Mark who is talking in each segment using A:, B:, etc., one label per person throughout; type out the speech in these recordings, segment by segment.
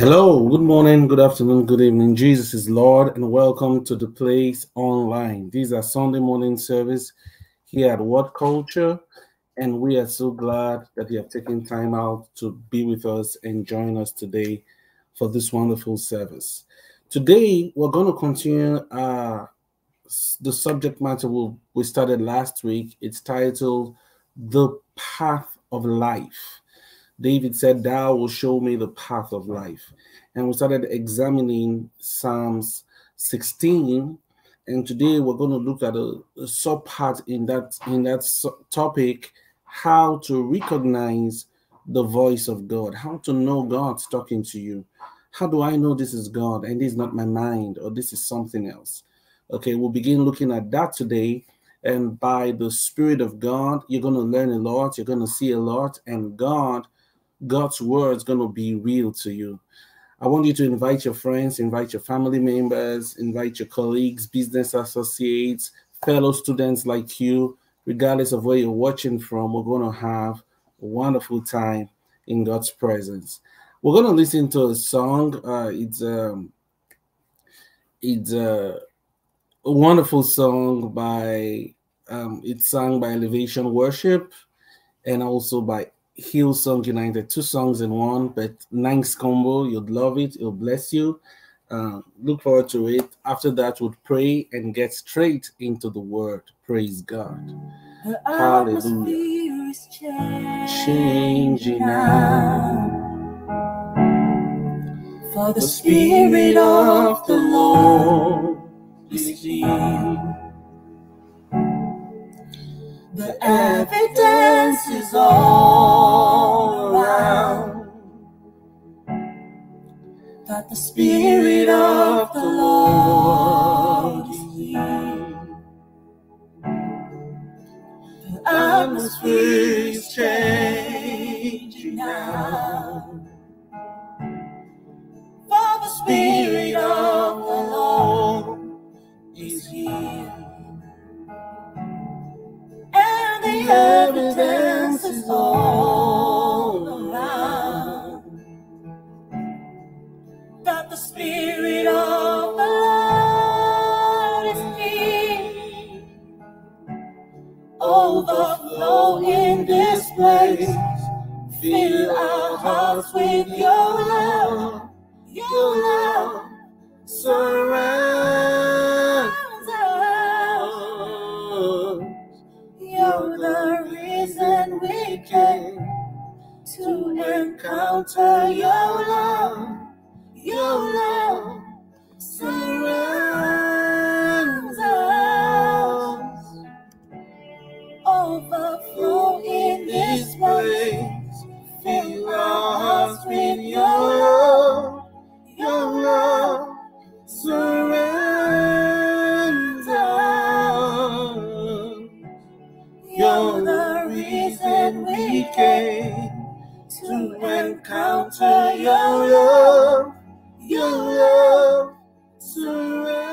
A: Hello, good morning, good afternoon, good evening. Jesus is Lord, and welcome to the place online. These are Sunday morning service here at Word Culture, and we are so glad that you have taken time out to be with us and join us today for this wonderful service. Today, we're going to continue uh, the subject matter we started last week. It's titled The Path of Life. David said, Thou will show me the path of life. And we started examining Psalms 16. And today we're going to look at a, a sub part in that in that topic, how to recognize the voice of God, how to know God's talking to you. How do I know this is God and this is not my mind or this is something else? Okay, we'll begin looking at that today. And by the Spirit of God, you're going to learn a lot, you're going to see a lot, and God God's word is going to be real to you. I want you to invite your friends, invite your family members, invite your colleagues, business associates, fellow students like you, regardless of where you're watching from. We're going to have a wonderful time in God's presence. We're going to listen to a song. Uh, it's um, it's a, a wonderful song by um, it's sung by Elevation Worship and also by Hillsong United, two songs in one, but nice combo. You'd love it. It'll bless you. Uh, look forward to it. After that, we'll pray and get straight into the word. Praise God. The Hallelujah. Changing now. For the Spirit of the Lord is here. The evidence is all around that the Spirit of the Lord is here. The atmosphere is changing now. For the Spirit of evidence is all around that the Spirit of the Lord is here. Overflow in this place. Fill our hearts with your love, your love. Surround. Encounter your love, your love surrounds us. Overflow in this place, fill hearts with your love, came to encounter your love, your love surrounds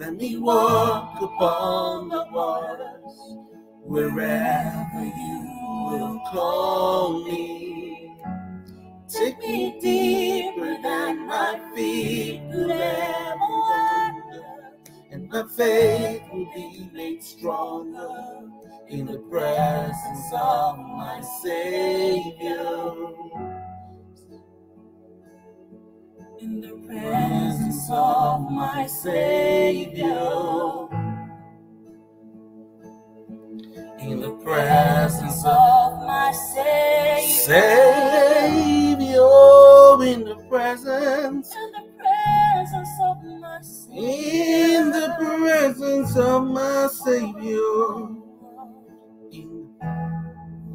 A: Let me walk upon the waters wherever you will call me. Take me deeper than my feet could ever wander, and my faith will be made stronger in the presence of my Savior. In the presence of my Savior.
B: In the presence of my Savior. Savior,
A: in the presence,
B: In the presence of my Savior.
A: in the presence of my Savior. In,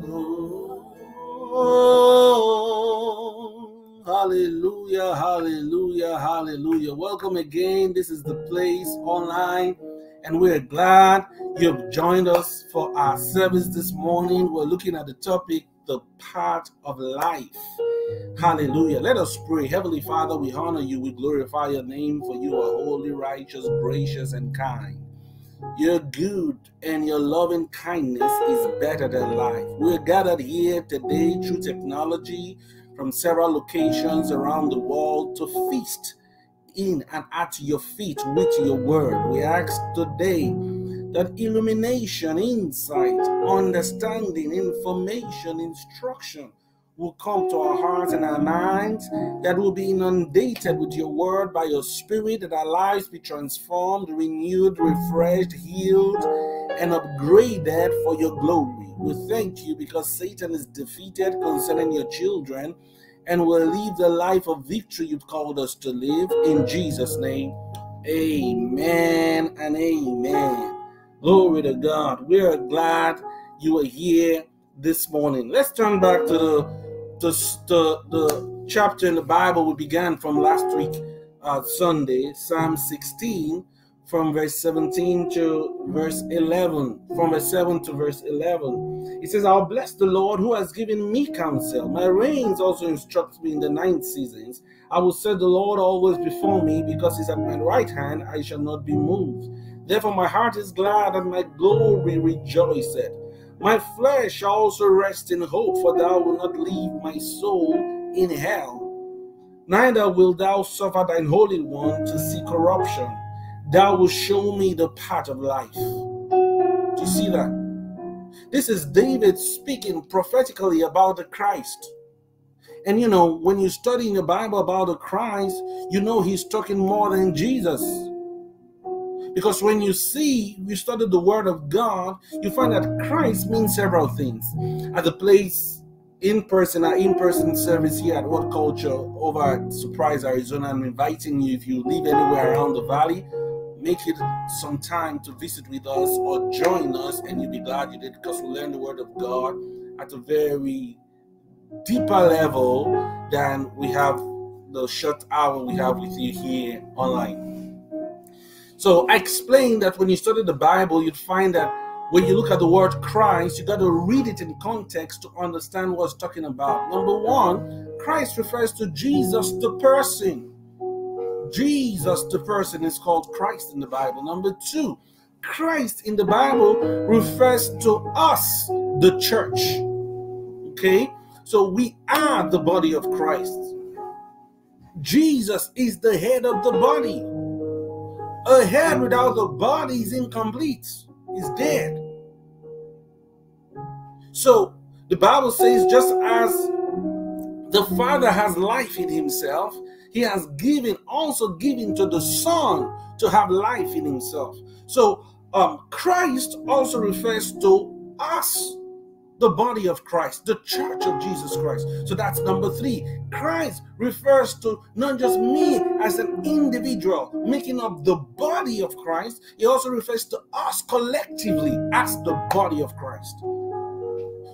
A: oh, hallelujah, hallelujah, hallelujah. Welcome again. This is the place online, and we're glad you've joined us for our service this morning. We're looking at the topic, the part of life. Hallelujah. Let us pray. Heavenly Father, we honor you. We glorify your name for you are holy, righteous, gracious, and kind. You're good, and your loving kindness is better than life. We're gathered here today through technology from several locations around the world to feast in and at your feet with your word. We ask today that illumination, insight, understanding, information, instruction will come to our hearts and our minds, that will be inundated with your word by your spirit, that our lives be transformed, renewed, refreshed, healed, and upgraded for your glory. We thank you because Satan is defeated concerning your children and will live the life of victory you've called us to live. In Jesus' name, amen and amen. Glory to God. We are glad you are here this morning. Let's turn back to the the, the, the chapter in the Bible we began from last week, uh, Sunday, Psalm 16, from verse 17 to verse 11, from verse 7 to verse 11. It says, I'll bless the Lord who has given me counsel. My reins also instruct me in the ninth seasons. I will set the Lord always before me, because he's at my right hand, I shall not be moved. Therefore, my heart is glad and my glory rejoiceth. My flesh also rest in hope, for thou wilt not leave my soul in hell. Neither wilt thou suffer thine Holy One to see corruption. Thou wilt show me the path of life. Do you see that? This is David speaking prophetically about the Christ. And you know, when you study in the Bible about the Christ, you know he's talking more than Jesus. Because when you see, you study the Word of God, you find that Christ means several things. At the place, in person, our in person service here at Word Culture over at Surprise, Arizona, I'm inviting you, if you live anywhere around the valley, make it some time to visit with us or join us, and you'll be glad you did because we learn the Word of God at a very deeper level than we have the short hour we have with you here online. So I explained that when you study the Bible, you'd find that when you look at the word Christ, you got to read it in context to understand what it's talking about. Number one, Christ refers to Jesus, the person. Jesus, the person, is called Christ in the Bible. Number two, Christ in the Bible refers to us, the church. Okay? So we are the body of Christ. Jesus is the head of the body. A head without a body is incomplete, is dead. So the Bible says, just as the Father has life in himself, he has given, also given to the Son to have life in himself. So um, Christ also refers to us, the body of Christ, the church of Jesus Christ. So that's number three. Christ refers to not just me as an individual making up the body of Christ, he also refers to us collectively as the body of Christ.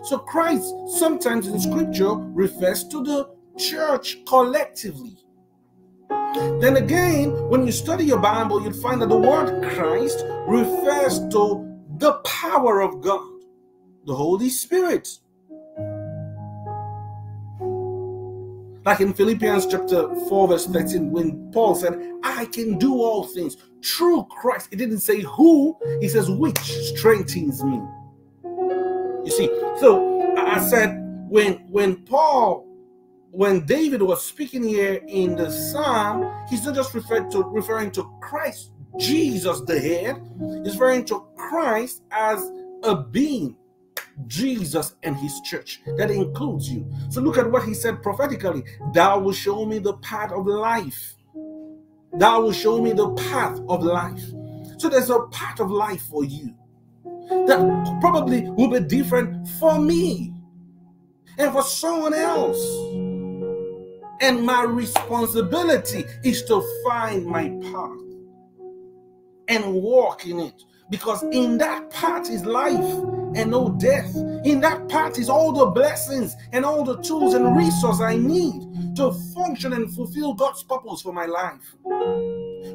A: So Christ sometimes in scripture refers to the church collectively. Then again, when you study your Bible, you'll find that the word Christ refers to the power of God, the Holy Spirit. Like in Philippians chapter 4, verse 13, when Paul said, I can do all things through Christ. He didn't say who, he says which strengthens me. You see, so I said when when Paul when David was speaking here in the psalm, he's not just referred to referring to Christ, Jesus the head, he's referring to Christ as a being, Jesus and his church. That includes you. So look at what he said prophetically. Thou will show me the path of life. Thou will show me the path of life. So there's a path of life for you that probably will be different for me and for someone else. And my responsibility is to find my path and walk in it. Because in that part is life and no death. In that part is all the blessings and all the tools and resources I need to function and fulfill God's purpose for my life.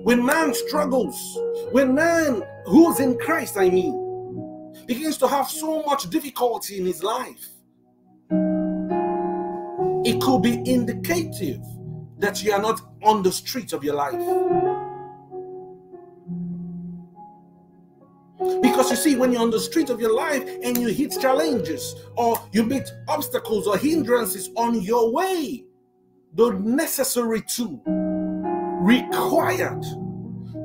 A: When man struggles, when man who's in Christ, I mean, begins to have so much difficulty in his life, it could be indicative that you are not on the streets of your life. Because you see, when you're on the street of your life and you hit challenges or you meet obstacles or hindrances on your way, the necessary tool required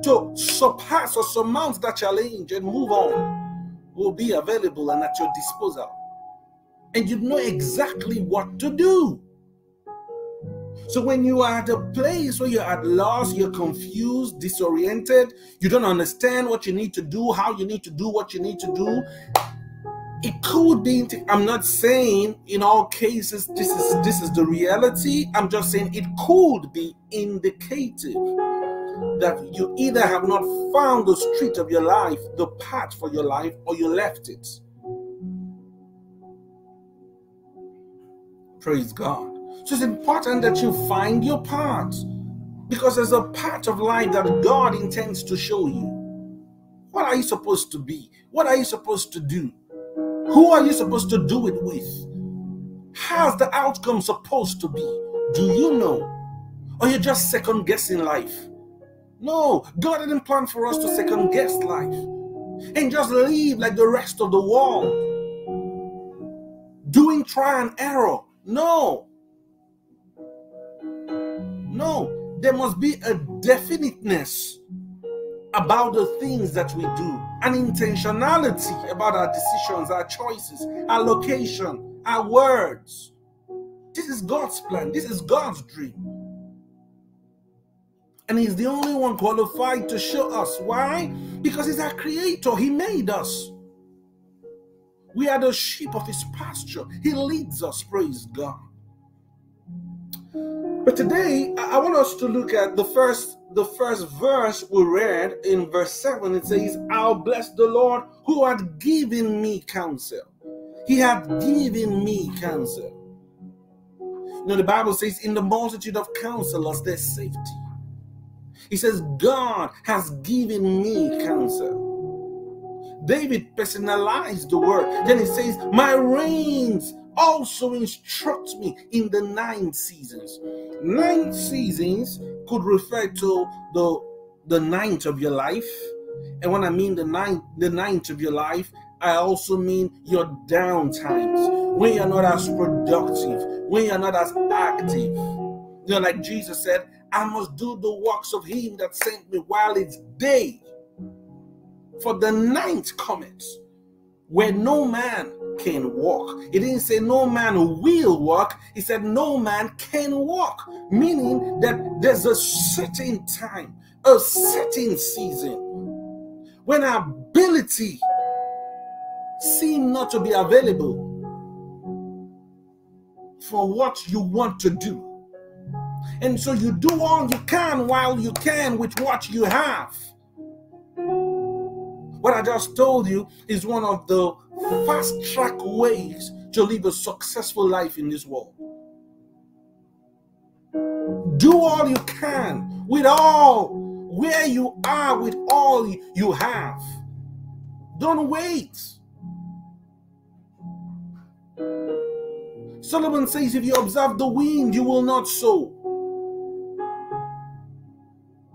A: to surpass or surmount that challenge and move on will be available and at your disposal. And you know exactly what to do. So when you are at a place where you're at loss, you're confused, disoriented, you don't understand what you need to do, how you need to do what you need to do, it could be i'm not saying in all cases this is this is the reality i'm just saying it could be indicative that you either have not found the street of your life, the path for your life, or you left it. Praise God. So it's important that you find your path because there's a part of life that God intends to show you. What are you supposed to be? What are you supposed to do? Who are you supposed to do it with? How's the outcome supposed to be? Do you know? Or you're just second guessing life? No, God didn't plan for us to second guess life and just live like the rest of the world, doing try and error. No, no, there must be a definiteness about the things that we do, an intentionality about our decisions, our choices, our location, our words. This is God's plan, this is God's dream. And he's the only one qualified to show us. Why? Because he's our creator. He made us. We are the sheep of his pasture. He leads us. Praise God. But today I want us to look at the first the first verse we read in verse 7. It says, I'll bless the Lord who had given me counsel. He had given me counsel. You know, the Bible says, in the multitude of counselors, there's safety. He says, God has given me counsel. David personalized the word. Then he says, My reins also instruct me in the nine seasons. Nine seasons could refer to the, the ninth of your life. And when I mean the ninth, the ninth of your life, I also mean your down times when you're not as productive, when you're not as active. You know, like Jesus said, I must do the works of him that sent me while it's day. For the night cometh where no man can walk. He didn't say no man will walk, he said no man can walk, meaning that there's a certain time, a certain season when ability seem not to be available for what you want to do. And so you do all you can while you can with what you have. What I just told you is one of the fast track ways to live a successful life in this world. Do all you can with all where you are, with all you have. Don't wait. Solomon says, If you observe the wind, you will not sow.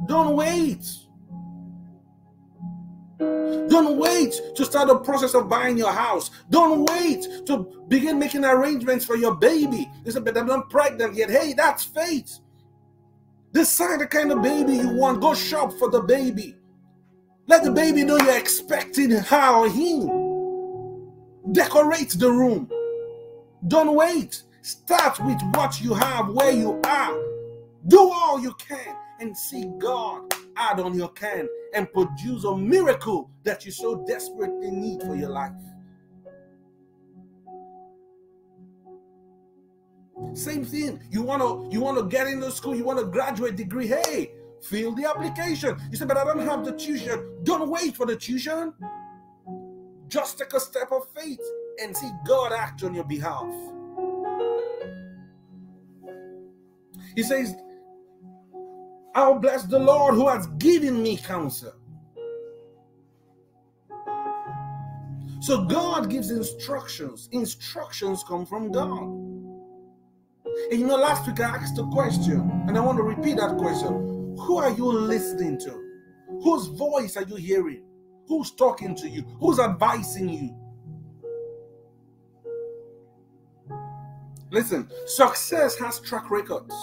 A: Don't wait. Don't wait to start the process of buying your house. Don't wait to begin making arrangements for your baby. They said, but I'm not pregnant yet. Hey, that's faith. Decide the kind of baby you want. Go shop for the baby. Let the baby know you're expecting her or him. Decorate the room. Don't wait. Start with what you have, where you are. Do all you can and see God add on your can and produce a miracle that you so desperately need for your life. Same thing. You want to you want to get into school, you want a graduate degree. Hey, fill the application. You say, but I don't have the tuition. Don't wait for the tuition. Just take a step of faith and see God act on your behalf. He says, I'll bless the Lord who has given me counsel. So God gives instructions. Instructions come from God. And you know, last week I asked a question, and I want to repeat that question. Who are you listening to? Whose voice are you hearing? Who's talking to you? Who's advising you? Listen, success has track records.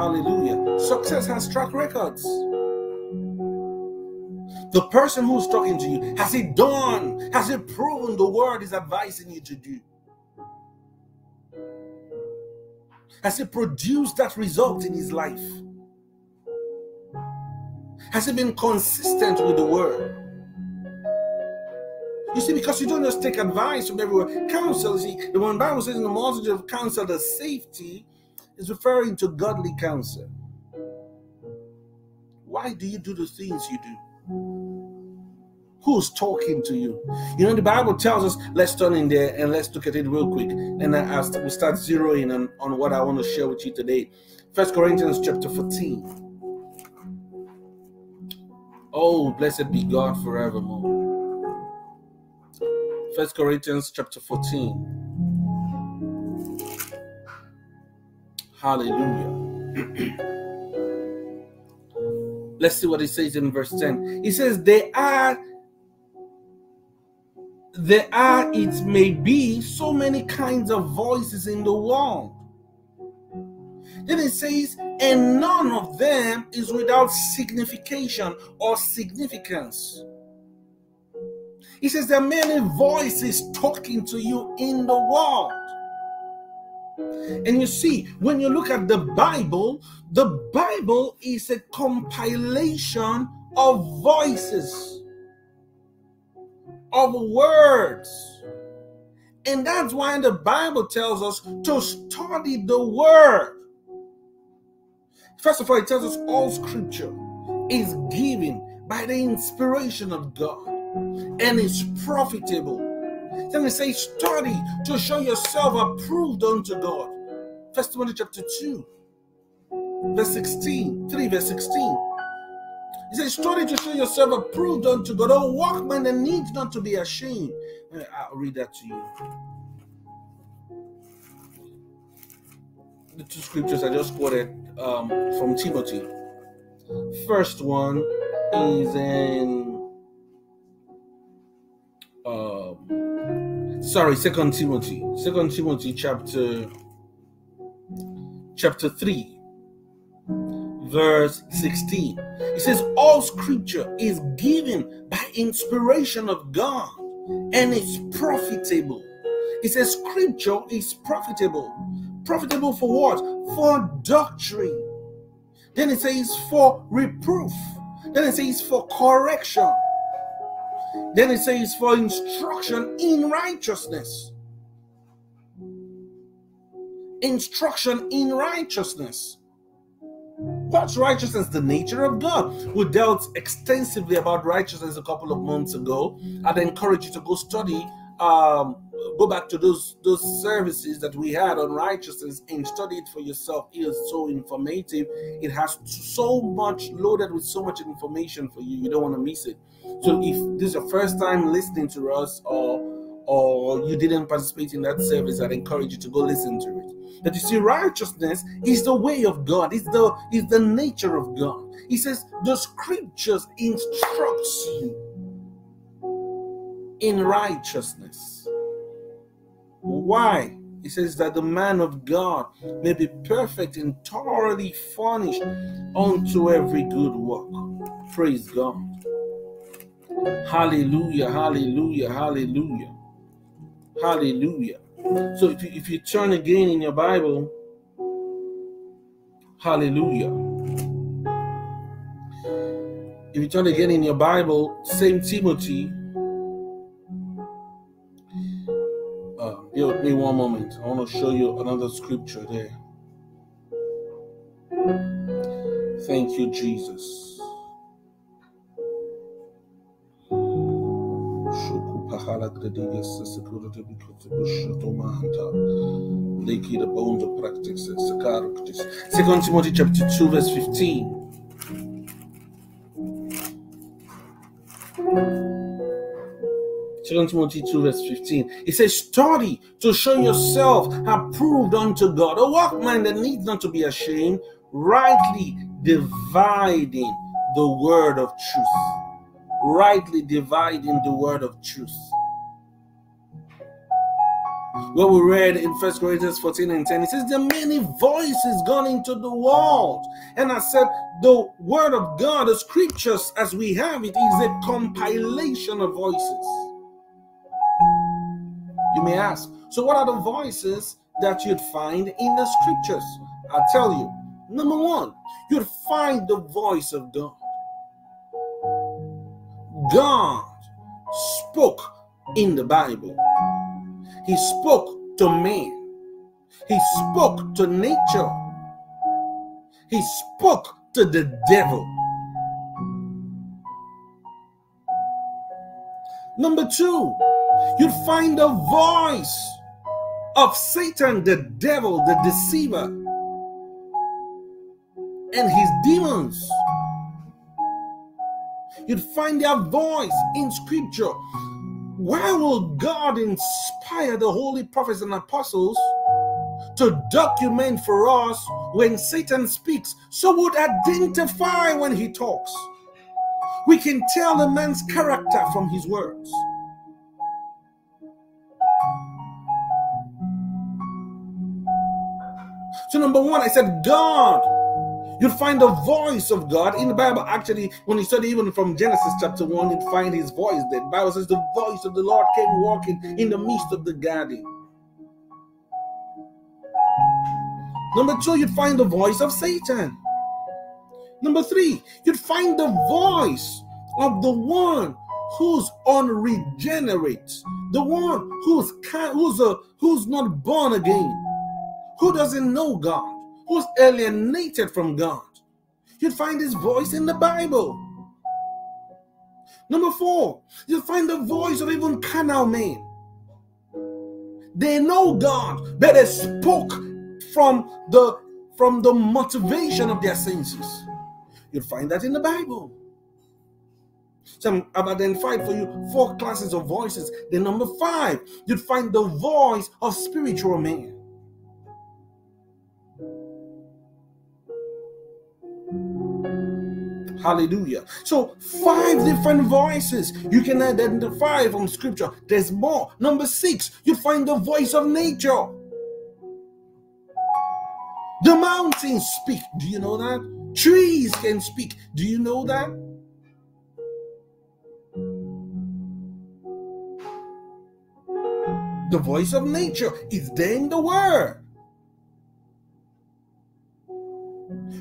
A: Hallelujah. Success has track records. The person who's talking to you, has he done? Has he proven the word is advising you to do? Has he produced that result in his life? Has he been consistent with the word? You see, because you don't just take advice from everywhere. Counsel, see, the one Bible says in the multitude of counsel, the safety is referring to godly counsel. Why do you do the things you do? Who's talking to you? You know, the Bible tells us, let's turn in there and let's look at it real quick. And I, we start zeroing on, on what I want to share with you today. First Corinthians chapter 14. Oh, blessed be God forevermore. First Corinthians chapter 14. Hallelujah. Let's see what he says in verse 10. He says, They are there are, it may be, so many kinds of voices in the world. Then it says, and none of them is without signification or significance. He says, there are many voices talking to you in the world. And you see, when you look at the Bible, the Bible is a compilation of voices, of words. And that's why the Bible tells us to study the Word. First of all, it tells us all scripture is given by the inspiration of God and is profitable then we say, study to show yourself approved unto God. First Timothy chapter 2, verse 16, 3 verse 16. He says, study to show yourself approved unto God. Oh, workman that needs not to be ashamed. I'll read that to you. The two scriptures I just quoted um, from Timothy. First one is in sorry second timothy. Second timothy chapter chapter 3 verse 16 it says all scripture is given by inspiration of god and it's profitable. It says scripture is profitable. Profitable for what? For doctrine. Then it says for reproof. Then it says for correction. Then it says for instruction in righteousness. Instruction in righteousness. What's righteousness? The nature of God. We dealt extensively about righteousness a couple of months ago. I'd encourage you to go study um, go back to those those services that we had on righteousness and study it for yourself. It is so informative. It has so much loaded with so much information for you. You don't want to miss it. So if this is your first time listening to us or or you didn't participate in that service, I'd encourage you to go listen to it. That you see, righteousness is the way of God, it's the is the nature of God. He says the scriptures instructs you in righteousness. Why? He says that the man of God may be perfect and thoroughly furnished unto every good work. Praise God. Hallelujah, hallelujah, hallelujah, hallelujah. So if you, if you turn again in your Bible, hallelujah. If you turn again in your Bible, same Timothy uh, Give me one moment. I want to show you another scripture there. Thank you, Jesus. Second Timothy chapter 2, verse 15. Second Timothy 2, verse 15. It says, Study to show yourself approved unto God, a workman that needs not to be ashamed, rightly dividing the word of truth. Rightly dividing the word of truth. What we read in First Corinthians 14 and 10, it says, There are many voices gone into the world. And I said, The word of God, the scriptures as we have it, is a compilation of voices. You may ask, so what are the voices that you'd find in the scriptures? I'll tell you. Number one, you'd find the voice of God. God spoke in the Bible. He spoke to man. He spoke to nature. He spoke to the devil. Number two, you'd find the voice of Satan, the devil, the deceiver, and his demons. You'd find their voice in scripture. Why will God inspire the holy prophets and apostles to document for us when Satan speaks so we would identify when he talks? We can tell a man's character from his words. So, number one, I said, God. You'll find the voice of God in the Bible. Actually, when you study even from Genesis chapter 1, you'd find his voice there. The Bible says the voice of the Lord came walking in the midst of the garden. Number two, you'd find the voice of Satan. Number three, you'd find the voice of the one who's unregenerate, the one who's who's a who's not born again who doesn't know God, who's alienated from God. You'd find his voice in the Bible. Number four, you'll find the voice of even carnal men. They know God, but they spoke from the from the motivation of their senses. You'll find that in the Bible. So I've identified for you four classes of voices. The number five, you'd find the voice of spiritual men. Hallelujah. So, five different voices you can identify from scripture. There's more. Number six, you find the voice of nature. The mountains speak. Do you know that? Trees can speak. Do you know that? The voice of nature is there in the word.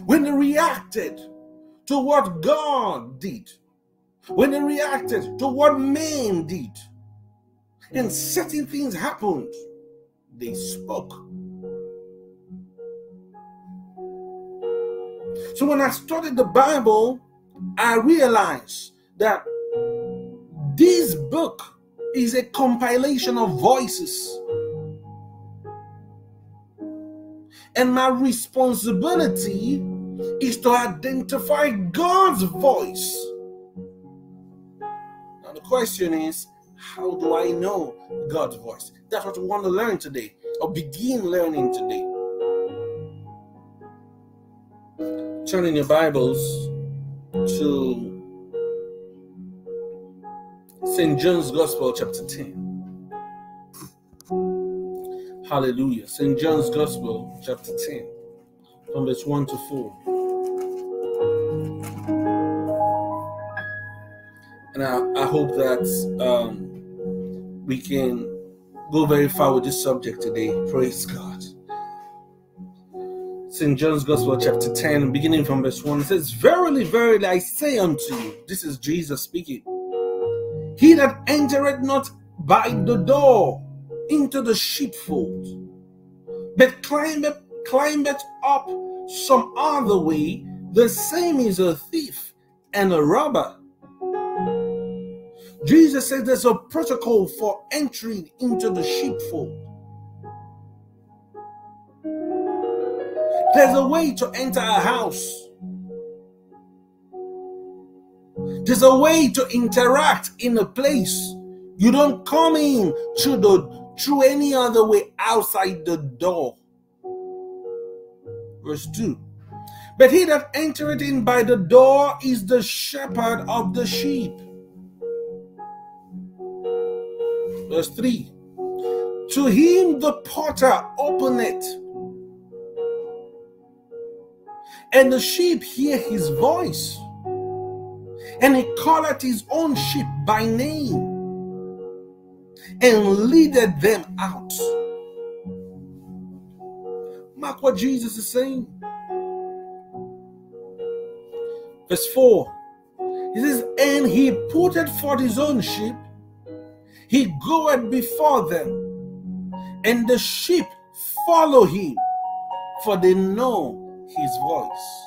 A: when they reacted to what God did, when they reacted to what man did, and certain things happened, they spoke. So when I studied the Bible, I realized that this book is a compilation of voices. And my responsibility is to identify God's voice. Now, the question is how do I know God's voice? That's what we want to learn today, or begin learning today. Turn in your Bibles to St. John's Gospel, chapter 10. Hallelujah. St. John's Gospel, chapter 10, from verse 1 to 4. And I, I hope that um, we can go very far with this subject today. Praise God. St. John's Gospel, chapter 10, beginning from verse 1, it says, Verily, verily, I say unto you, this is Jesus speaking, He that entereth not by the door into the sheepfold, but climbeth, climbeth up some other way, the same is a thief and a robber. Jesus said there's a protocol for entering into the sheepfold. There's a way to enter a house. There's a way to interact in a place. You don't come in through the through any other way outside the door. Verse 2. But he that entereth in by the door is the shepherd of the sheep. Verse 3. To him the porter openeth, and the sheep hear his voice, and he calleth his own sheep by name and leaded them out. What Jesus is saying. Verse 4 He says, And he putted forth his own sheep, he goeth before them, and the sheep follow him, for they know his voice.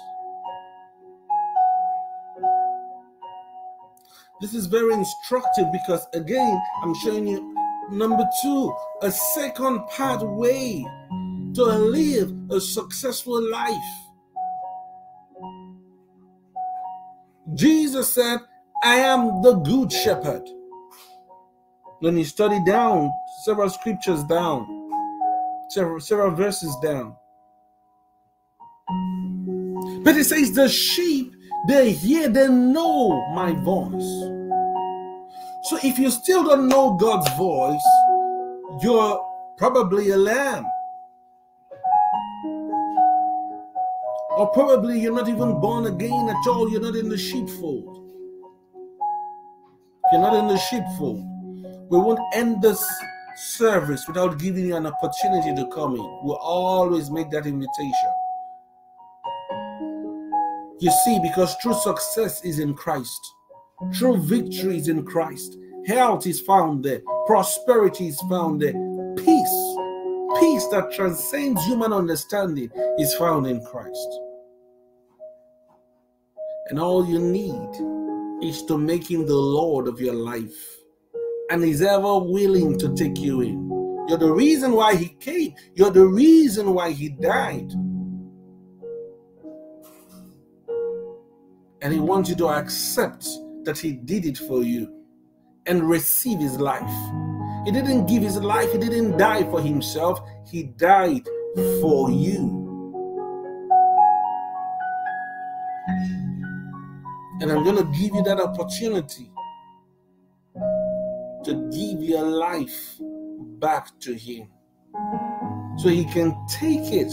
A: This is very instructive because, again, I'm showing you number two, a second pathway to live a successful life. Jesus said, I am the good shepherd. When you study down, several scriptures down, several, several verses down. But it says, The sheep they hear, they know my voice. So if you still don't know God's voice, you're probably a lamb. Or probably you're not even born again at all. You're not in the sheepfold. You're not in the sheepfold, we won't end this service without giving you an opportunity to come in. We'll always make that invitation. You see, because true success is in Christ, true victory is in Christ, health is found there, prosperity is found there, peace, peace that transcends human understanding is found in Christ. And all you need is to make him the Lord of your life. And he's ever willing to take you in. You're the reason why he came. You're the reason why he died. And he wants you to accept that he did it for you and receive his life. He didn't give his life, he didn't die for himself, he died for you. And I'm going to give you that opportunity to give your life back to him so he can take it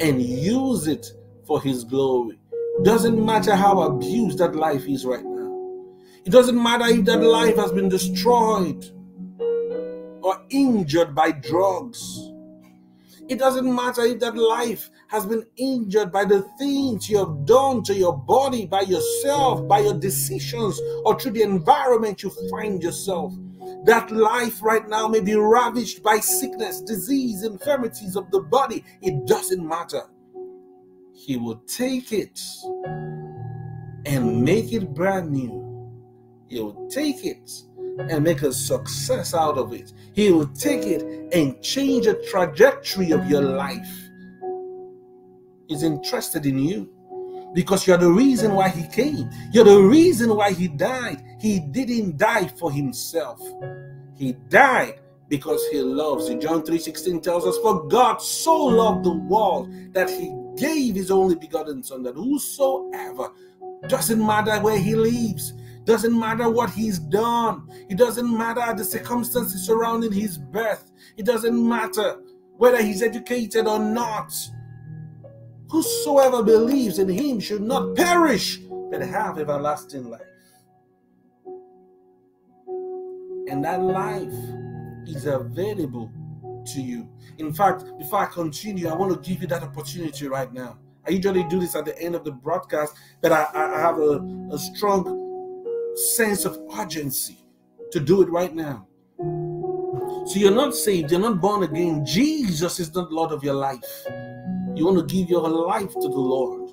A: and use it for his glory. Doesn't matter how abused that life is right now. It doesn't matter if that life has been destroyed or injured by drugs. It doesn't matter if that life has been injured by the things you have done to your body, by yourself, by your decisions, or through the environment you find yourself. That life right now may be ravaged by sickness, disease, infirmities of the body. It doesn't matter. He will take it and make it brand new. He will take it and make a success out of it. He will take it and change the trajectory of your life. He's interested in you because you're the reason why he came. You're the reason why he died. He didn't die for himself. He died because he loves you. John 3:16 tells us, For God so loved the world that he gave his only begotten son, that whosoever doesn't matter where he lives, doesn't matter what he's done. It doesn't matter the circumstances surrounding his birth. It doesn't matter whether he's educated or not. Whosoever believes in him should not perish, but have everlasting life. And that life is available to you. In fact, before I continue, I want to give you that opportunity right now. I usually do this at the end of the broadcast, but I, I have a, a strong sense of urgency to do it right now. So you're not saved, you're not born again. Jesus is not Lord of your life. You want to give your life to the Lord.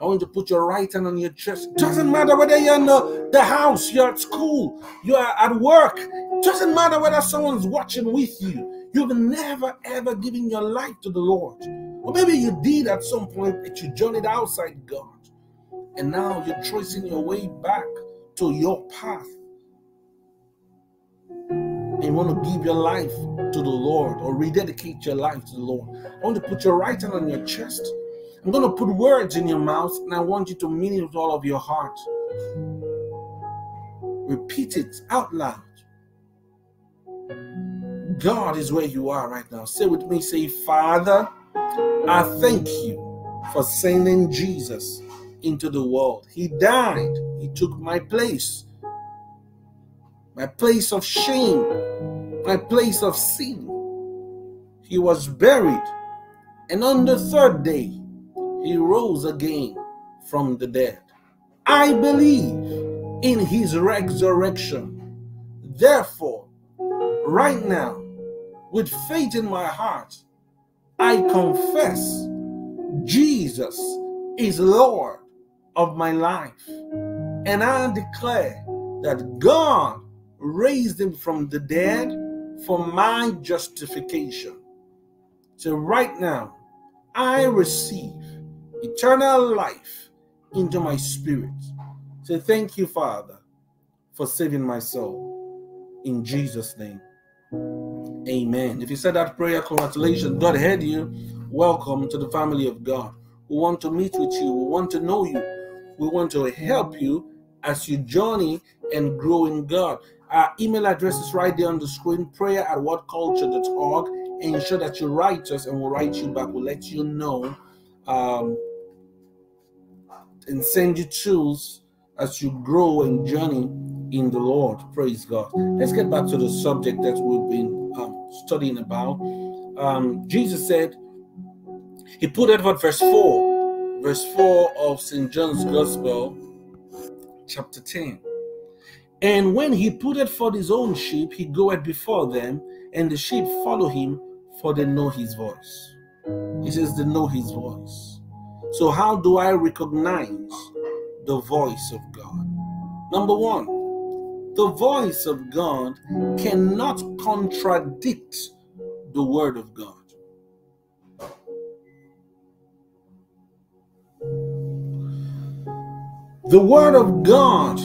A: I want you to put your right hand on your chest. Doesn't matter whether you're in the, the house, you're at school, you're at work. Doesn't matter whether someone's watching with you. You've never ever given your life to the Lord. Or maybe you did at some point, but you journeyed outside God. And now you're tracing your way back to your path and you want to give your life to the Lord or rededicate your life to the Lord, I want to put your right hand on your chest. I'm going to put words in your mouth and I want you to mean it with all of your heart. Repeat it out loud. God is where you are right now. Say with me, say, Father, I thank you for sending Jesus into the world. He died, He took my place, my place of shame, my place of sin. He was buried, and on the third day, He rose again from the dead. I believe in His resurrection. Therefore, right now, with faith in my heart, I confess Jesus is Lord of my life. And I declare that God raised him from the dead for my justification. So, right now, I receive eternal life into my spirit. So, thank you, Father, for saving my soul. In Jesus' name, amen. If you said that prayer, congratulations. God heard you. Welcome to the family of God. We want to meet with you, we want to know you we want to help you as you journey and grow in God. Our email address is right there on the screen prayer at wordculture.org. And ensure that you write us and we'll write you back. We'll let you know um, and send you tools as you grow and journey in the Lord. Praise God. Let's get back to the subject that we've been um, studying about. Um, Jesus said, He put what verse 4 verse 4 of St. John's Gospel, chapter 10. And when he putteth forth his own sheep, he goeth before them, and the sheep follow him, for they know his voice. He says they know his voice. So, how do I recognize the voice of God? Number one, the voice of God cannot contradict the word of God. The word of God.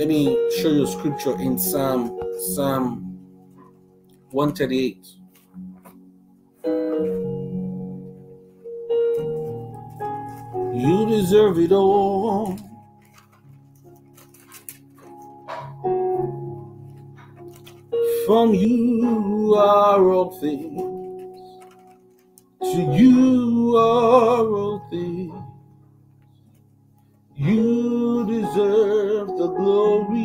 A: Let me show you scripture in Psalm Psalm 138. You deserve it all. From you are all things. To you are all things. You deserve the glory.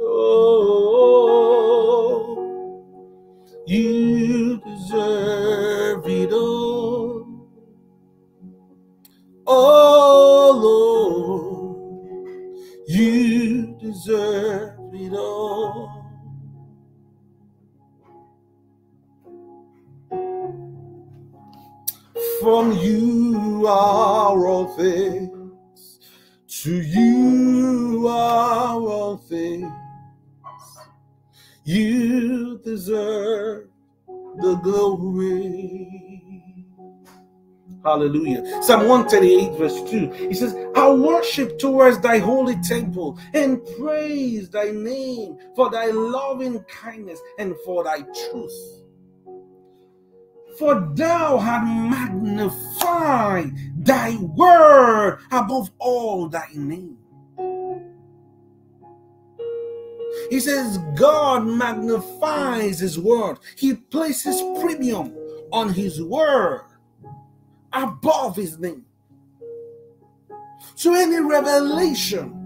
A: Oh, You deserve it all. Oh Lord, you deserve it all. From you are all things, to you are all things. You deserve the glory. Hallelujah. Psalm 138, verse 2. He says, I worship towards thy holy temple and praise thy name for thy loving kindness and for thy truth. For thou hast magnified thy word above all thy name. He says, God magnifies his word. He places premium on his word above his name. So any revelation,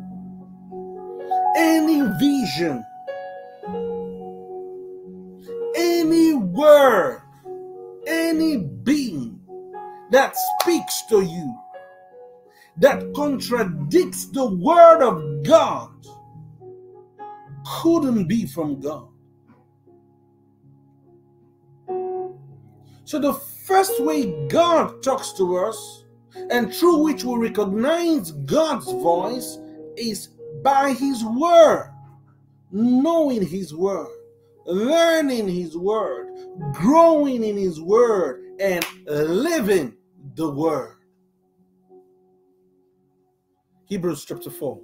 A: any vision, any word, any being that speaks to you, that contradicts the word of God, couldn't be from God. So, the first way God talks to us and through which we recognize God's voice is by His Word, knowing His Word, learning His Word, growing in His Word, and living the Word. Hebrews chapter 4.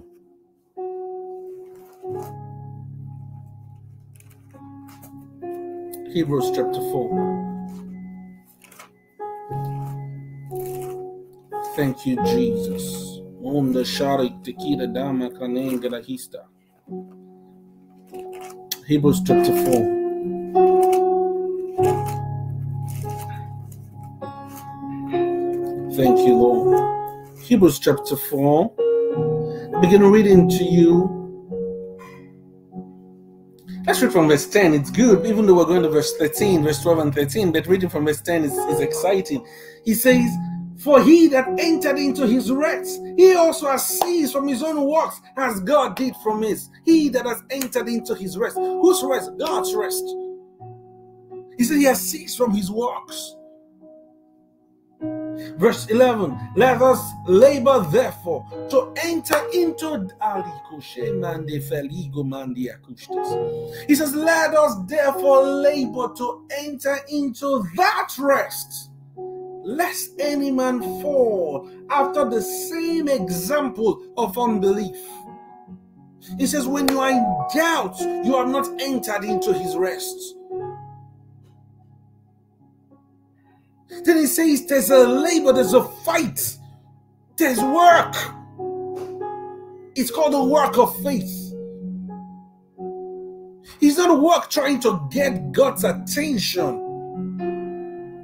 A: Hebrews chapter 4. Thank you, Jesus. Onda shari dama. Hebrews chapter 4. Thank you, Lord. Hebrews chapter 4. Begin reading to you Let's read from verse 10. It's good, even though we're going to verse 13, verse 12 and 13, but reading from verse 10 is, is exciting. He says, For he that entered into his rest, he also has ceased from his own works, as God did from his. He that has entered into his rest. Whose rest? God's rest. He said he has ceased from his works. Verse 11 Let us labor therefore to enter into He says, Let us therefore labor to enter into that rest, lest any man fall after the same example of unbelief. He says, When you are in doubt, you are not entered into his rest. Then he says there's a labor, there's a fight, there's work. It's called the work of faith. It's not work trying to get God's attention.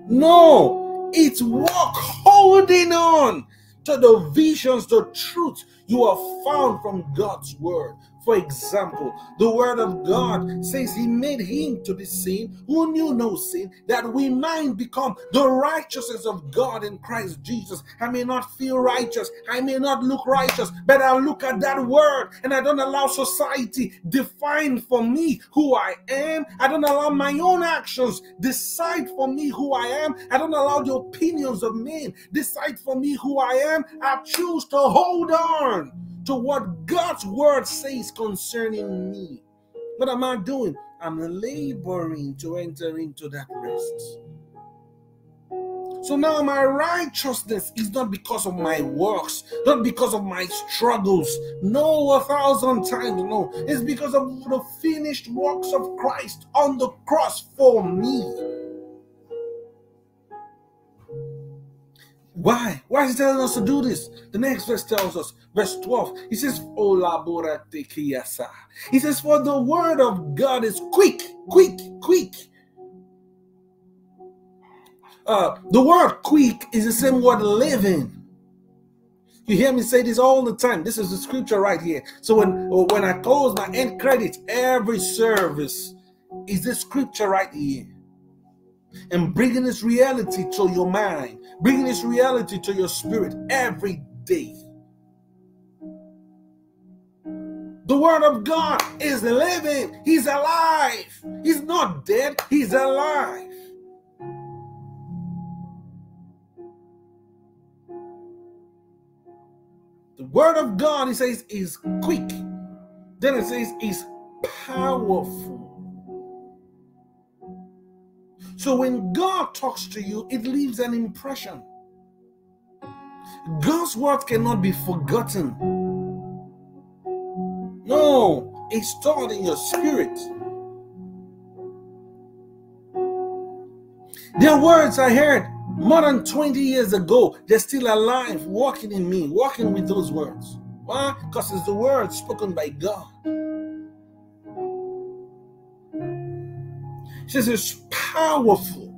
A: No, it's work holding on to the visions, the truth you have found from God's word. For example, the word of God says he made him to be sin who knew no sin, that we might become the righteousness of God in Christ Jesus. I may not feel righteous, I may not look righteous, but I look at that word and I don't allow society define for me who I am. I don't allow my own actions decide for me who I am. I don't allow the opinions of men decide for me who I am. I choose to hold on to what God's word says concerning me. What am I doing? I'm laboring to enter into that rest. So now my righteousness is not because of my works, not because of my struggles. No, a thousand times no. It's because of the finished works of Christ on the cross for me. Why? Why is he telling us to do this? The next verse tells us, verse 12, he says, He says, For the word of God is quick, quick, quick. Uh, the word quick is the same word living. You hear me say this all the time. This is the scripture right here. So when when I close my end credit, every service is the scripture right here. And bringing this reality to your mind, bringing this reality to your spirit every day. The word of God is living. He's alive. He's not dead. He's alive. The word of God, he says, is quick. Then it says, is powerful. So when God talks to you, it leaves an impression. God's word cannot be forgotten. No, it's stored in your spirit. Their words I heard more than 20 years ago, they're still alive, walking in me, walking with those words. Why? Because it's the word spoken by God. Says it's powerful.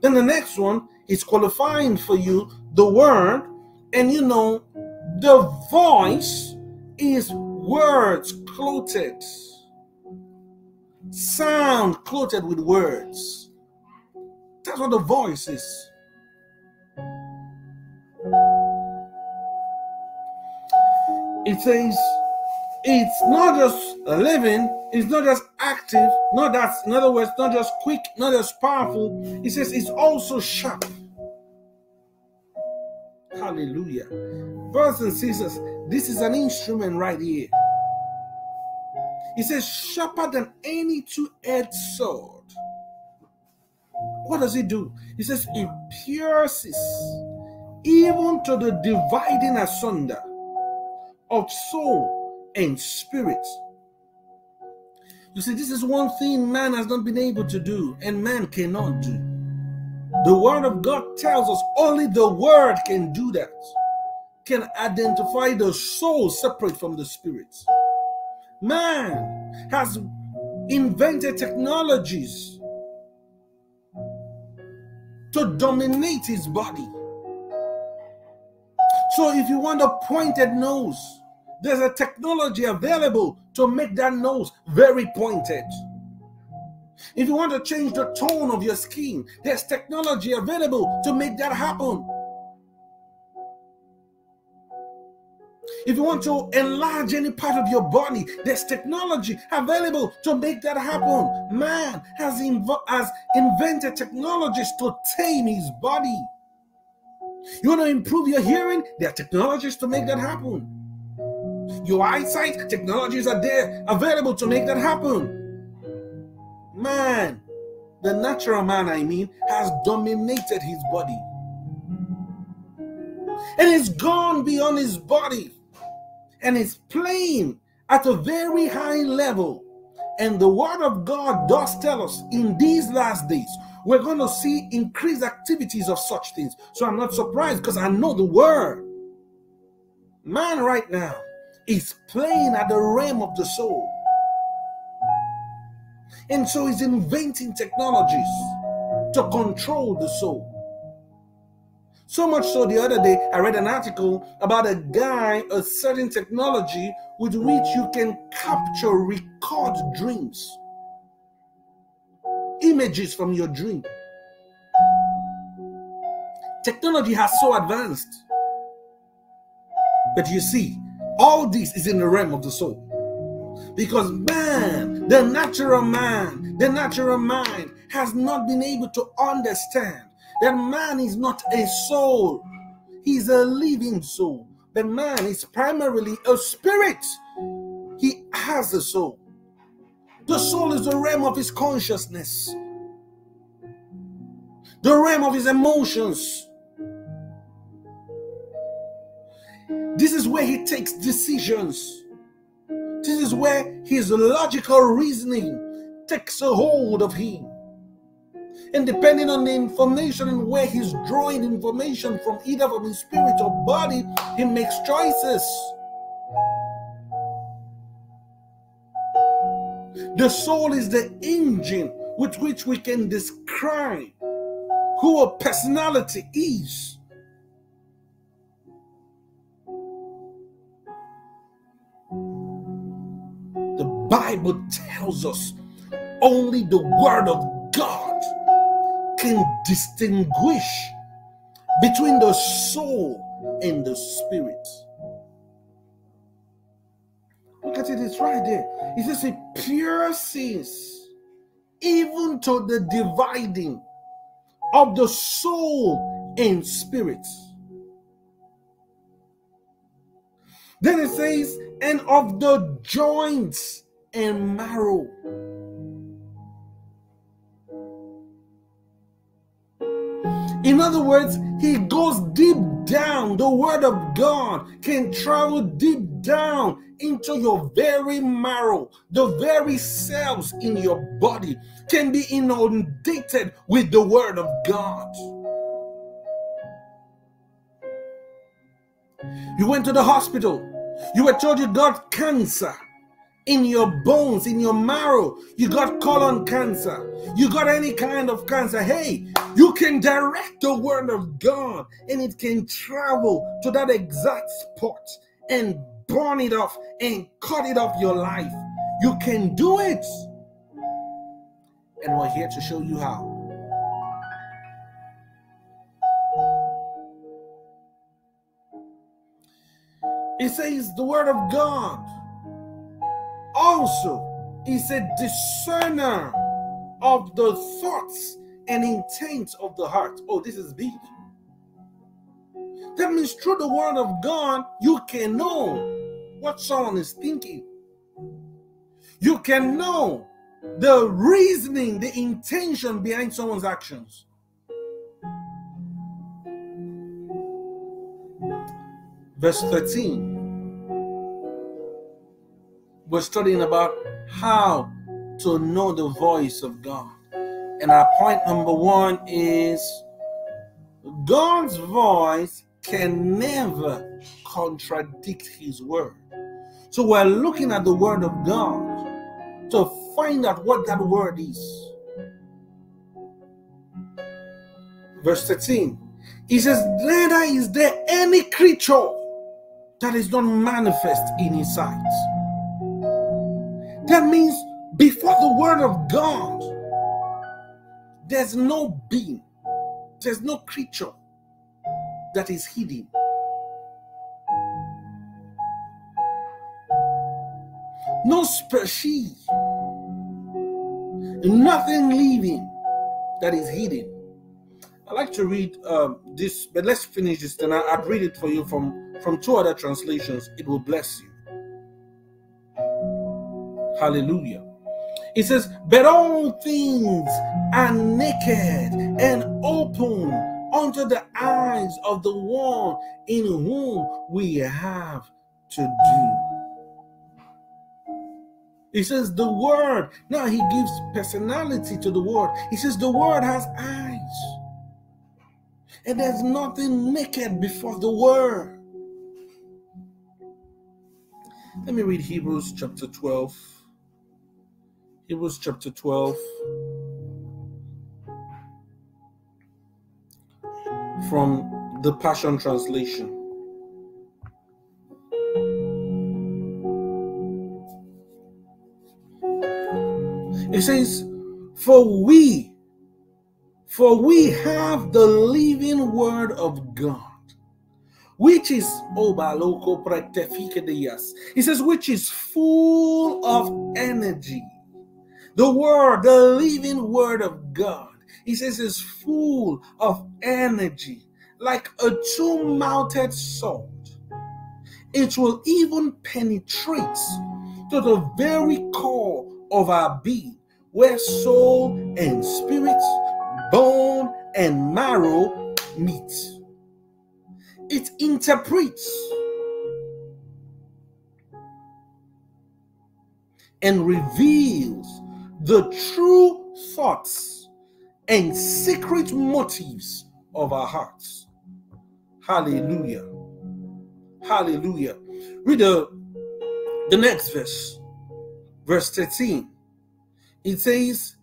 A: Then the next one is qualifying for you the word, and you know, the voice is words clothed, sound clothed with words. That's what the voice is. It says it's not just living, it's not just active, not that, in other words, not just quick, not just powerful. He says it's also sharp. Hallelujah. Brothers and sisters, this is an instrument right here. He says, sharper than any two edged sword. What does it do? He says, it pierces even to the dividing asunder of soul and spirit. You see, this is one thing man has not been able to do, and man cannot do. The Word of God tells us only the Word can do that, can identify the soul separate from the spirit. Man has invented technologies to dominate his body. So if you want a pointed nose, there's a technology available to make that nose very pointed. If you want to change the tone of your skin, there's technology available to make that happen. If you want to enlarge any part of your body, there's technology available to make that happen. Man has, inv- has invented technologies to tame his body. You want to improve your hearing? There are technologies to make that happen. Your eyesight, technologies are there available to make that happen. Man, the natural man, I mean, has dominated his body. And it's gone beyond his body and is playing at a very high level. And the word of God does tell us in these last days, we're going to see increased activities of such things. So I'm not surprised because I know the word. Man, right now, is playing at the realm of the soul. And so he's inventing technologies to control the soul. So much so, the other day, I read an article about a guy, a certain technology with which you can capture, record dreams, images from your dream. Technology has so advanced. But you see, all this is in the realm of the soul. Because man, the natural man, the natural mind has not been able to understand that man is not a soul, he's a living soul. The man is primarily a spirit, he has a soul. The soul is the realm of his consciousness, the realm of his emotions. This is where he takes decisions. This is where his logical reasoning takes a hold of him. And depending on the information and where he's drawing information from, either from his spirit or body, he makes choices. The soul is the engine with which we can describe who a personality is. Bible tells us only the Word of God can distinguish between the soul and the spirit. Look at it, it's right there. It says it pierces even to the dividing of the soul and spirit. Then it says, and of the joints and marrow. In other words, he goes deep down. The word of God can travel deep down into your very marrow. The very cells in your body can be inundated with the word of God. You went to the hospital. You were told you got cancer in your bones, in your marrow. You got colon cancer. You got any kind of cancer. Hey, you can direct the word of God and it can travel to that exact spot and burn it off and cut it off your life. You can do it. And we're here to show you how. It says the word of God also is a discerner of the thoughts and intents of the heart. Oh, this is big. That means through the word of God, you can know what someone is thinking. You can know the reasoning, the intention behind someone's actions. Verse 13 we're studying about how to know the voice of God. And our point number one is God's voice can never contradict his word. So we're looking at the word of God to find out what that word is. Verse 13, he says, Neither is there any creature that is not manifest in his sight. That means before the word of God, there's no being, there's no creature that is hidden. No species, nothing living that is hidden. I like to read um, this, but let's finish this. Then I, I'll read it for you from from two other translations. It will bless you. Hallelujah. It says, But all things are naked and open unto the eyes of the one in whom we have to do. He says, The word. Now he gives personality to the word. He says, The word has eyes. And there's nothing naked before the word. Let me read Hebrews chapter 12 Hebrews chapter 12. From the Passion Translation. It says, For we, for we have the living word of God which is obaloko He says, which is full of energy the word, the living word of God, he says, is full of energy, like a two mounted sword. It will even penetrate to the very core of our being, where soul and spirit, bone and marrow meet. It interprets and reveals the true thoughts and secret motives of our hearts. Hallelujah. Hallelujah. Read the, the next verse, verse 13. It says,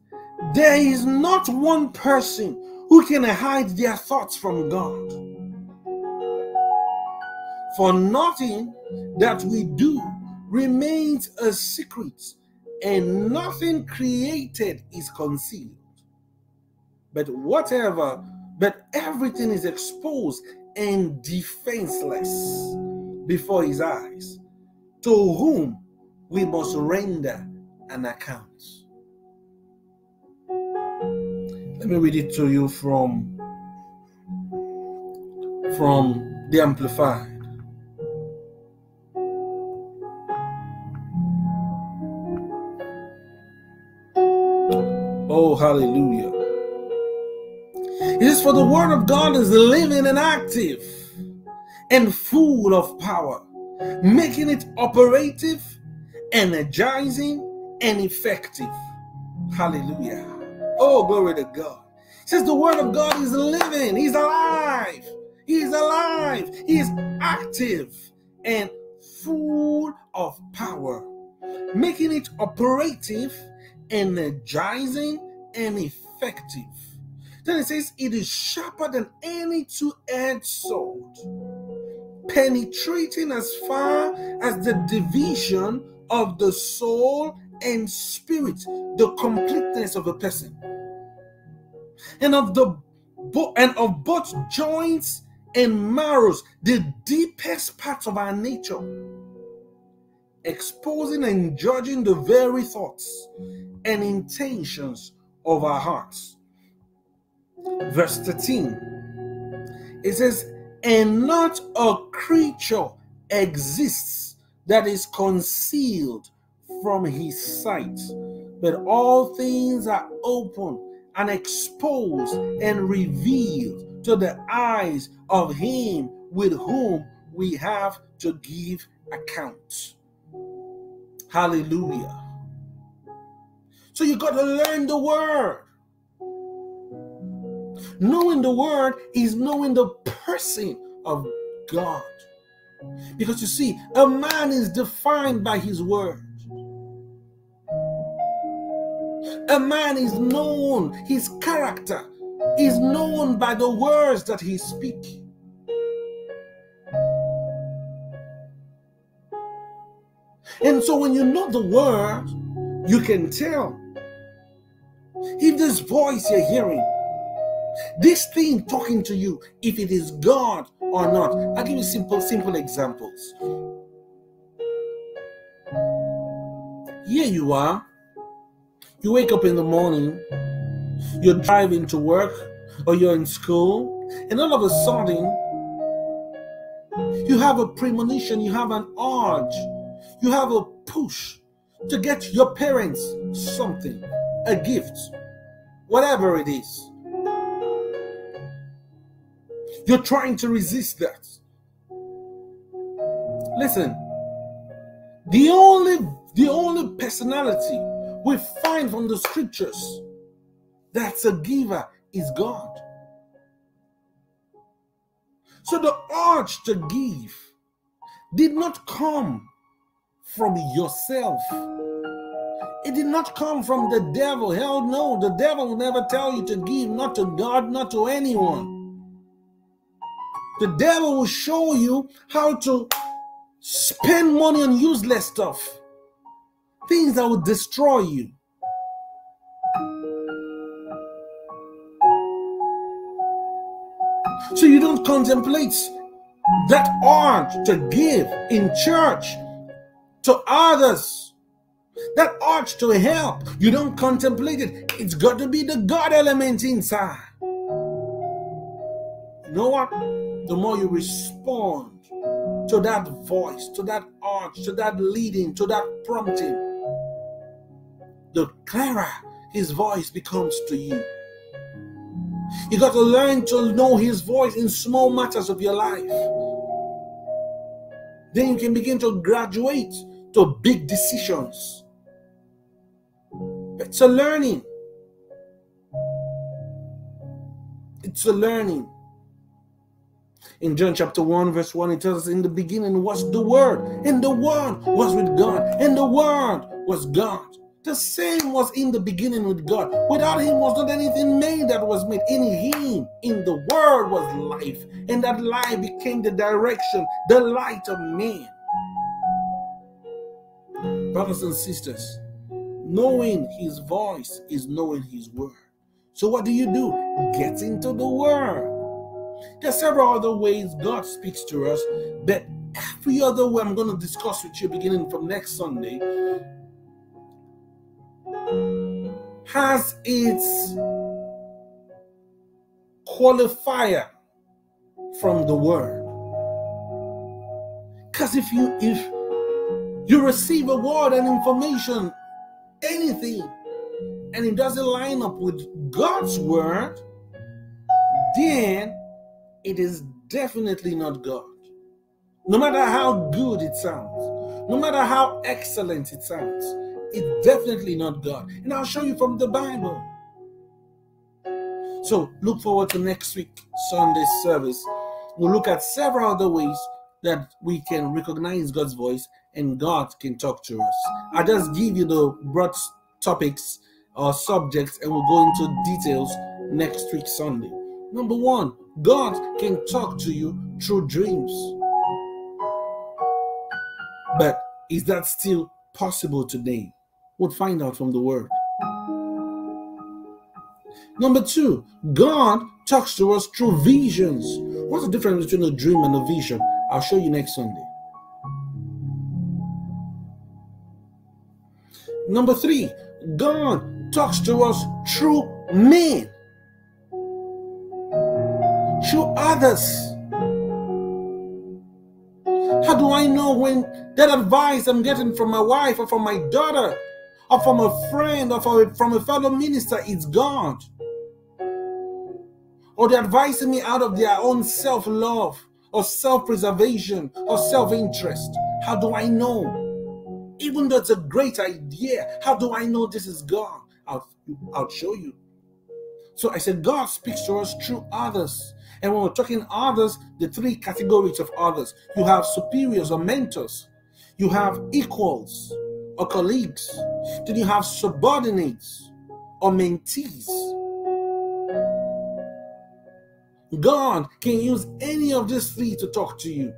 A: There is not one person who can hide their thoughts from God. For nothing that we do remains a secret and nothing created is concealed. but whatever, but everything is exposed and defenseless before his eyes, to whom we must render an account. Let me read it to you from from the amplified. Oh, hallelujah. It is for the word of God is living and active and full of power, making it operative, energizing, and effective. Hallelujah. Oh, glory to God. It says the word of God is living, He's alive, He's alive, He's active and full of power, making it operative, energizing, and effective. Then it says, It is sharper than any two edged sword, penetrating as far as the division of the soul and spirit, the completeness of a person, and of the and of both joints and marrows, the deepest parts of our nature, exposing and judging the very thoughts and intentions of our hearts. Verse 13 it says, And not a creature exists that is concealed from his sight, but all things are open and exposed and revealed to the eyes of him with whom we have to give account. Hallelujah. So you got to learn the word. Knowing the word is knowing the person of God. Because you see, a man is defined by his word. A man is known, his character is known by the words that he speaks. And so when you know the word, you can tell if this voice you're hearing, this thing talking to you, if it is God or not. I'll give you simple, simple examples. Here you are. You wake up in the morning, you're driving to work, or you're in school, and all of a sudden, you have a premonition, you have an urge, you have a push to get your parents something, a gift, whatever it is. You're trying to resist that. Listen, the only the only personality we find from the scriptures that's a giver is God. So the urge to give did not come from yourself. It did not come from the devil. Hell no, the devil will never tell you to give, not to God, not to anyone. The devil will show you how to spend money on useless stuff, things that will destroy you. So you don't contemplate that urge to give in church to others. That urge to help, you don't contemplate it. It's got to be the God element inside. You know what? The more you respond to that voice, to that urge, to that leading, to that prompting, the clearer his voice becomes to you. You got to learn to know his voice in small matters of your life. Then you can begin to graduate to big decisions. It's a learning. It's a learning. In John chapter 1, verse 1, it tells us in the beginning was the Word, and the Word was with God, and the Word was God. The same was in the beginning with God. Without Him was not anything made that was made. In Him, in the Word was life, and that life became the direction, the light of man. Brothers and sisters, knowing His voice is knowing His Word. So what do you do? Get into the word. There are several other ways God speaks to us, but every other way I'm going to discuss with you beginning from next Sunday has its qualifier from the word. Because if you if you receive a word and information, anything, and it doesn't line up with God's word, then it is definitely not God. No matter how good it sounds, no matter how excellent it sounds, it's definitely not God. And I'll show you from the Bible. So look forward to next week, Sunday service. We'll look at several other ways that we can recognize God's voice and God can talk to us. I just give you the broad topics or subjects and we'll go into details next week, Sunday. Number one, God can talk to you through dreams. But is that still possible today? We'll find out from the word. Number two, God talks to us through visions. What's the difference between a dream and a vision? I'll show you next Sunday. Number three, God talks to us through men, through others. How do I know when that advice I'm getting from my wife or from my daughter or from a friend or from a, fellow minister is God? Or they're advising me out of their own self love or self preservation or self interest? How do I know? Even though it's a great idea, how do I know this is God? I'll, I'll show you. So I said, God speaks to us through others. And when we're talking others, the three categories of others you have superiors or mentors, you have equals or colleagues, then you have subordinates or mentees. God can use any of these three to talk to you.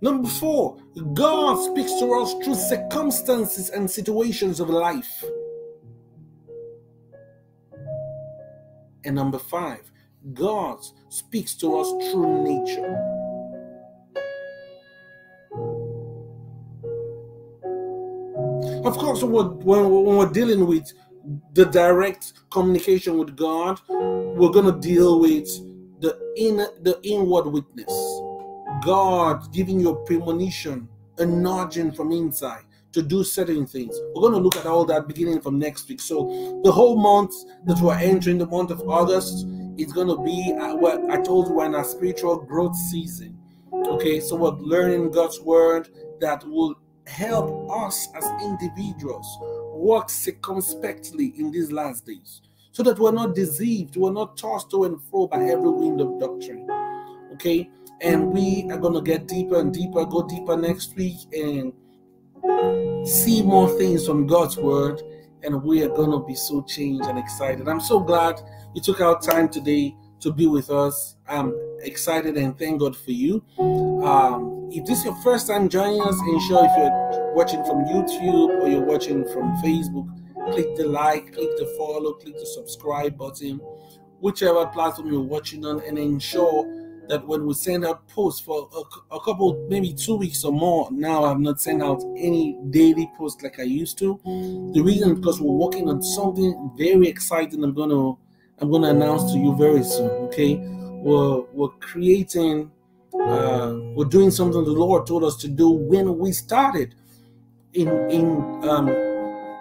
A: Number four, God speaks to us through circumstances and situations of life. And number five, God speaks to us through nature. Of course, when we're dealing with the direct communication with God, we're going to deal with the inner, the inward witness. God giving you a premonition, a nudging from inside to do certain things. We're going to look at all that beginning from next week. So the whole month that we're entering, the month of August, is going to be what I told you we're in a spiritual growth season. Okay, so we're learning God's word that will help us as individuals walk circumspectly in these last days so that we're not deceived, we're not tossed to and fro by every wind of doctrine. Okay, and we are going to get deeper and deeper, go deeper next week, and see more things from God's word. And we are going to be so changed and excited. I'm so glad you took out time today to be with us. I'm excited and thank God for you. Um, if this is your first time joining us, ensure if you're watching from YouTube or you're watching from Facebook, click the like, click the follow, click the subscribe button, whichever platform you're watching on, and ensure that when we send out posts for a, a, couple, maybe two weeks or more, now I've not sent out any daily posts like I used to. The reason because we're working on something very exciting. I'm gonna I'm gonna announce to you very soon. Okay, we're we're creating, uh, we're doing something the Lord told us to do when we started in in um,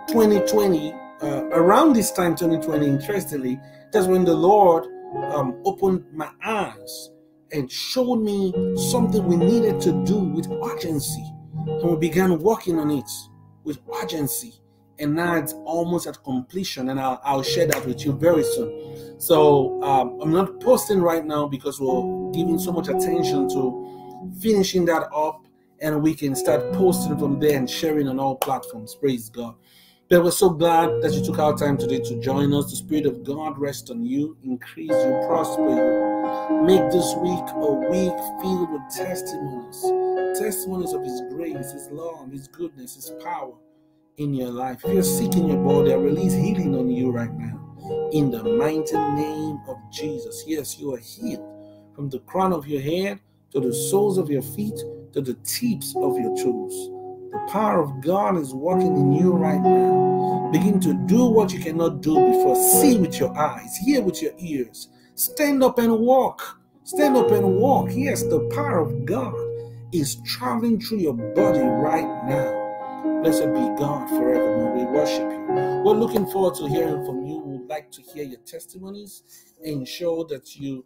A: 2020. Uh, around this time, 2020, interestingly, that's when the Lord um, opened my eyes and showed me something we needed to do with urgency. And we began working on it with urgency. And now it's almost at completion, and I'll, I'll share that with you very soon. So um, I'm not posting right now because we're giving so much attention to finishing that up, and we can start posting from there and sharing on all platforms. Praise God. But we're so glad that you took our time today to join us. The Spirit of God rest on you, increase you, prosper you. Make this week a week filled with testimonies testimonies of His grace, His love, His goodness, His power. in your life. If you're sick in your body, I release healing on you right now. In the mighty name of Jesus. Yes, you are healed from the crown of your head to the soles of your feet to the tips of your toes. The power of God is working in you right now. Begin to do what you cannot do before. See with your eyes, hear with your ears. Stand up and walk. Stand up and walk. Yes, the power of God is traveling through your body right now. Blessed be God forever. We worship you. We're looking forward to hearing from you. We would like to hear your testimonies. Ensure that you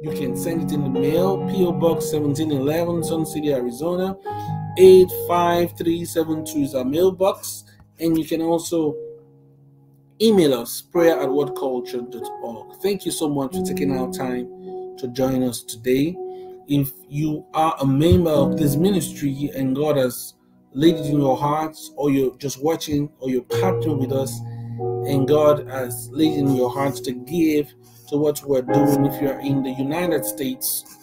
A: you can send it in the mail. PO Box 1711, Sun City, Arizona 85372 is our mailbox. And you can also email us prayer at wordculture.org. Thank you so much for taking our time to join us today. If you are a member of this ministry and God has laid it in your hearts, or you're just watching, or you're partnering with us, and God has laid in your hearts to give to what we're doing, if you're in the United States,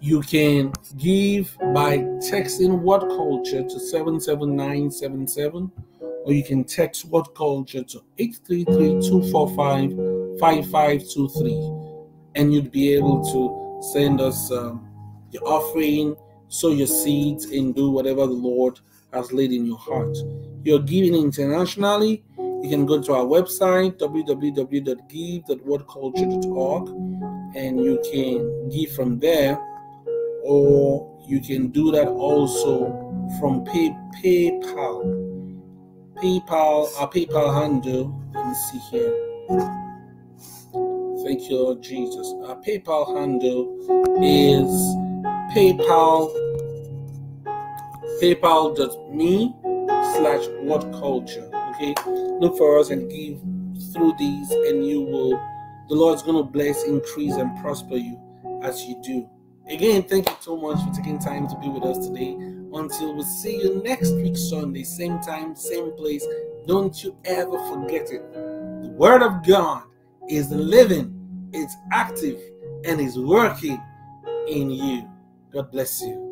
A: you can give by texting Word Culture to 77977 or you can text Word Culture to 833-245-5523 and you'd be able to send us um, your offering sow your seeds and do whatever the lord has laid in your heart. You're giving internationally. You can go to our website www.give.wordculture.org and you can give from there or you can do that also from pay, PayPal. PayPal, our PayPal handle, let me see here. Thank you, Lord Jesus. Our PayPal handle is PayPal PayPal.me slash Word Culture. Okay, look for us and give through these, and you will. The Lord's going to bless, increase, and prosper you as you do. Again, thank you so much for taking time to be with us today. Until we see you next week, Sunday, same time, same place. Don't you ever forget it. The Word of God is living, it's active, and is working in you. God bless you.